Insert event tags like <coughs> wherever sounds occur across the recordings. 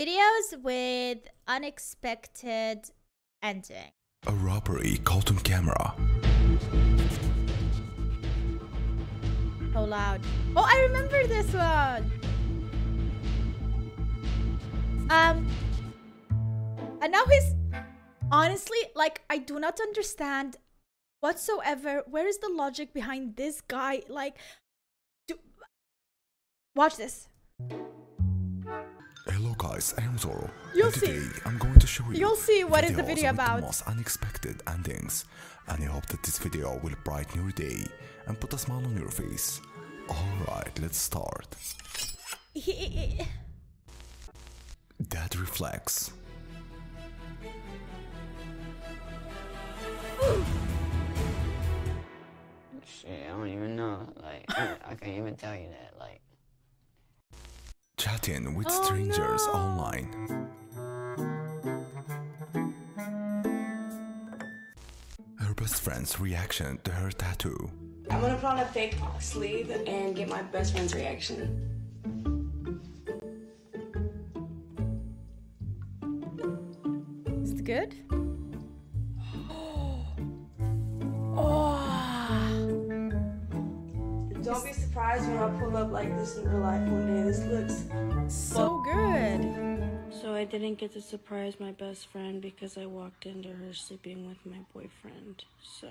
Videos with unexpected ending. A robbery caught on camera. So loud. Oh, I remember this one. Um, and now he's honestly like I do not understand whatsoever. Where is the logic behind this guy? Like, watch this. Hello guys, I am Zorro. You'll and see. I'm going to show you You'll see what is the videos video with about. the most unexpected endings. And I hope that this video will brighten your day and put a smile on your face. Alright, let's start. He, Dead reflex. Shit, I don't even know. Like, I, I can't even tell you that. Like, Chatting with Oh, strangers no. online. Her best friend's reaction to her tattoo. I'm gonna put on a fake sleeve and get my best friend's reaction. is it good? Surprised when I pull up like this in real life one day. This looks So good. So I didn't get to surprise my best friend because I walked into her sleeping with my boyfriend. So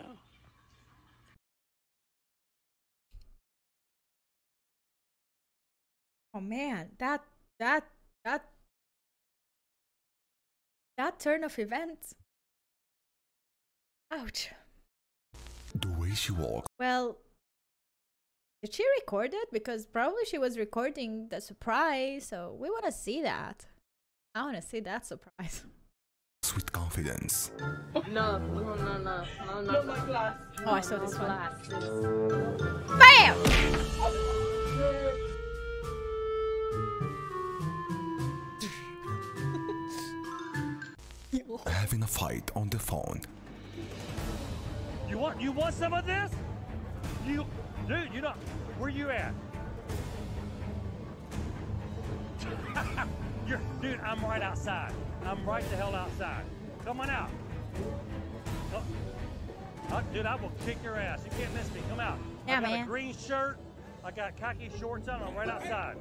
Oh man, that that that that turn of events. Ouch. The way she walks. Well, did she record it? Because probably she was recording the surprise, so we want to see that. I want to see that surprise. <laughs> with confidence. no, no, no, no, no, no. my glass. Oh, I saw this one. Bam! Having a fight on the phone. You want you want some of this? You dude, you know where you at? <laughs> You're dude, I'm right outside. I'm right the hell outside. Come on out. Oh, oh, dude, I will kick your ass. You can't miss me. Come out. Yeah, I got man. a green shirt. I got khaki shorts on. I'm right outside.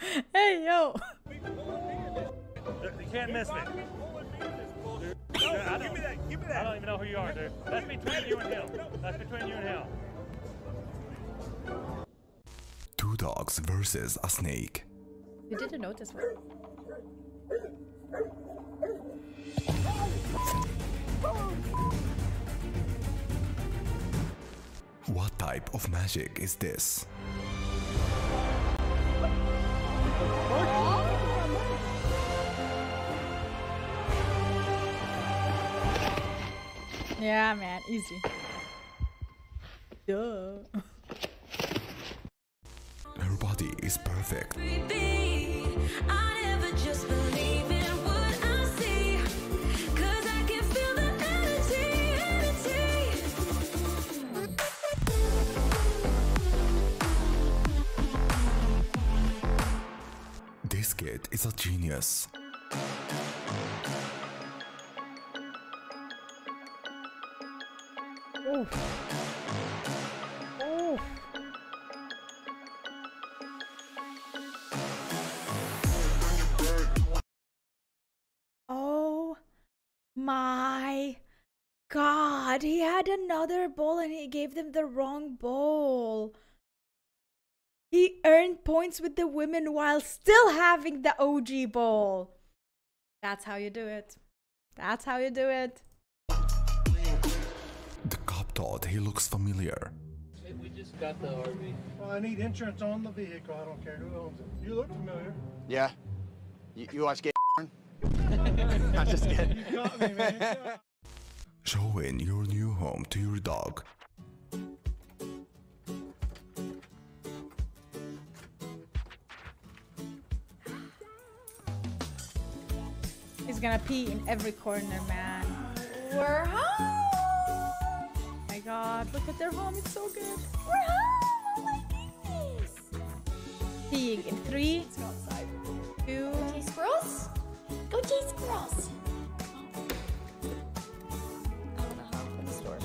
<laughs> hey yo! Dude, can't miss me. Dude, dude, I don't, I don't even know who you are, dude. That's between you and him. That's between you and him. Two dogs versus a snake. You didn't notice one. What type of magic is this? Yeah, man, easy. Duh. Her body is perfect. This kid is a genius. Oh my god, he had another bowl and he gave them the wrong bowl. He earned points with the women while still having the OG bowl. That's how you do it. That's how you do it. The cop thought he looks familiar. we just got the RV. Well, I need insurance on the vehicle. I don't care who owns it. You look familiar. Yeah. You, you watch Get <laughs> I'm just kidding. You got me, man. Showing your new home to your dog. He's gonna pee in every corner, man. We're home! Look at their home, it's so good. We're home! Oh my goodness! Seeing in three, two, Chase squirrels? Go chase squirrels! I don't know how to open this door.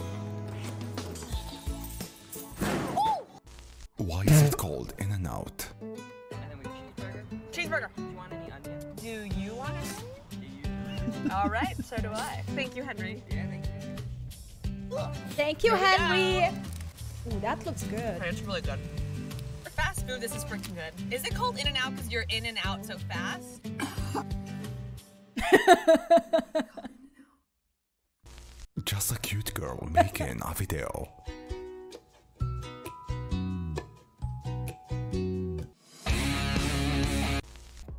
Why is it called In and Out? And then we cheeseburger. Cheeseburger. Do you want any onion? Do you want any? <laughs> All right, so do I. Thank you, Henry. Yeah, thank you. Thank you, Here we Henry. Ooh, that looks good. It's really good. For fast food, this is freaking good. Is it called In and Out because you're in and out so fast? <coughs> Just a cute girl making a video.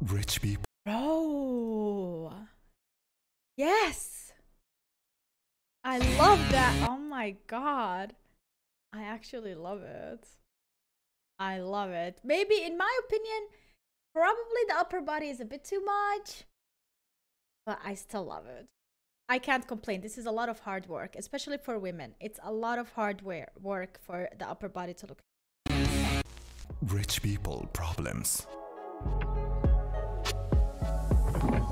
Rich people Bro. Yes. I love that. Oh my god. I actually love it. I love it. Maybe, in my opinion, probably the upper body is a bit too much, but I still love it. I can't complain. This is a lot of hard work, especially for women. It's a lot of hard work for the upper body to look. rich people problems.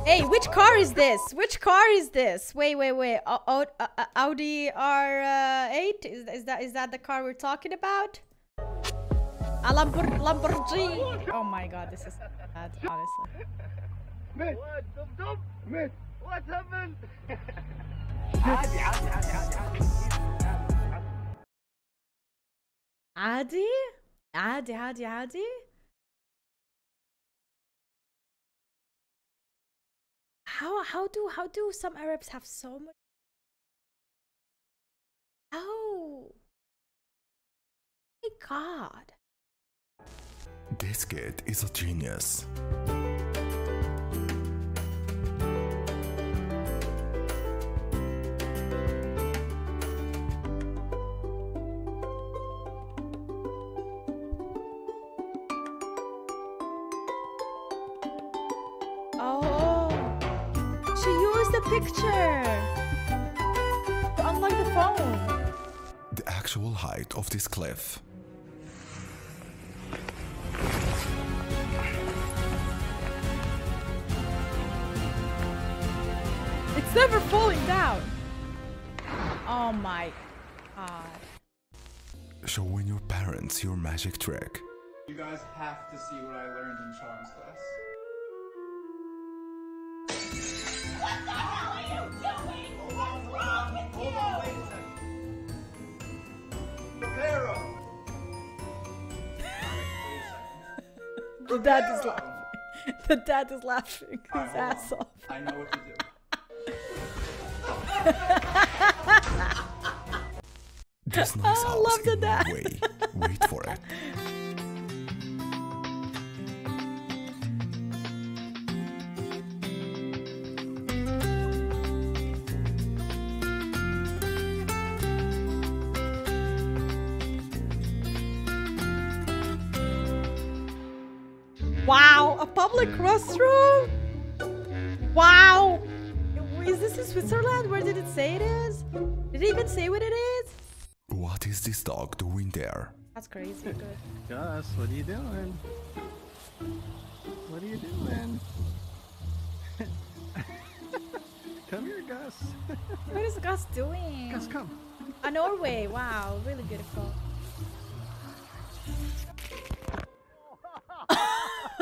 Hey, which car is this? Which car is this? Wait, wait, wait. Au- Au- uh, uh, Audi R8? Is, is that is that the car we're talking about? A Lambor- Lamborghini. Oh my god, this is bad, honestly. Mate, what? Dum dum? Mate, what's happened? عادي؟ عادي عادي عادي؟ How how do how do some Arabs have so much? Oh My God. This kid is a genius. Picture to unlock the phone. The actual height of this cliff. It's never falling down. Oh my god. Showing your parents your magic trick. You guys have to see what I learned in charms class. What the hell are you doing? What's wrong with Hold you? on, wait a second. The The dad is laughing. The dad is laughing his Alright, hold ass on. off. I know what to do. This nice <laughs> I house love the dad. Norway. Wait for a public restroom? Wow. Is this in Switzerland? Where did it say it is? Did it even say what it is? What is this dog doing there? That's crazy. Good. Gus, what are you doing? What are you doing? <laughs> come here, Gus. What is Gus doing? Gus, come. A Norway. Wow, really beautiful.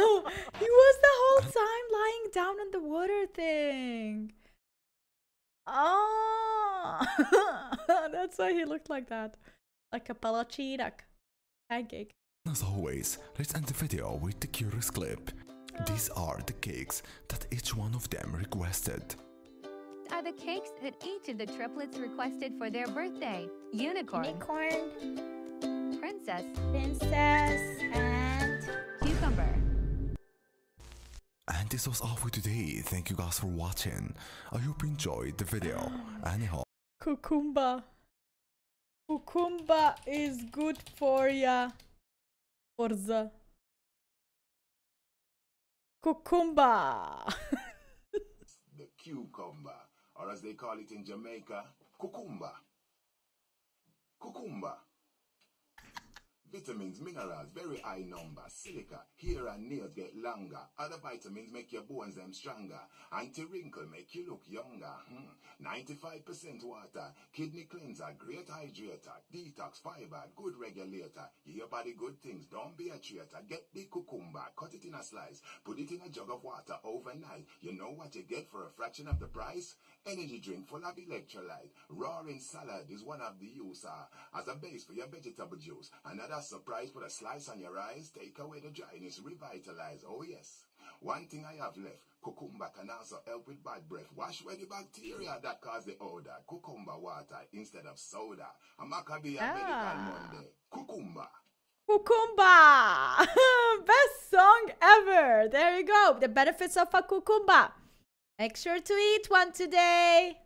<laughs> he was the whole time lying down on the water thing. Oh, <laughs> that's why he looked like that, like a palachinak pancake. As always, let's end the video with the curious clip. These are the cakes that each one of them requested. are the cakes that each of the triplets requested for their birthday. Unicorn, Unicorn, princess, princess, and And this was all for today. Thank you guys for watching. I hope you enjoyed the video. <gasps> Anyhow, cucumber. Cucumber is good for ya. For <laughs> the cucumber. the cucumber, or as they call it in Jamaica, cucumba. Cucumber. Vitamins, minerals, very high number. Silica, hair and nails get longer. Other vitamins make your bones them stronger. Anti-wrinkle make you look younger. Hmm. 95% water. Kidney cleanser, great hydrator. Detox, fiber, good regulator. Give Your body good things. Don't be a traitor. Get the cucumber, cut it in a slice. Put it in a jug of water overnight. You know what you get for a fraction of the price? Energy drink full of electrolyte. Roaring salad is one of the use uh, as a base for your vegetable juice. Another surprise, put a slice on your eyes, take away the dryness, revitalize. Oh yes. One thing I have left, cucumber can also help with bad breath. Wash away the bacteria that cause the odor. Cucumber water instead of soda. A macabee Ah. medical Monday. Cucumber. Cucumba! <laughs> Best song ever! There you go. The benefits of a cucumba. Make sure to eat one today.